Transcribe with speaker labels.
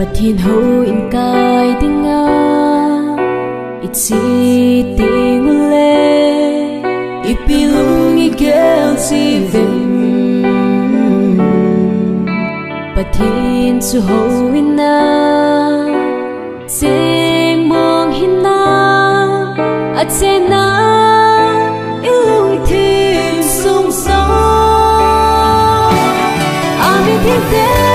Speaker 1: pathin ho in kai dinga itsi tingule ipilung igel si vim pathin su ho in na sing mong hina at na ilung tin sung song. Amit hinte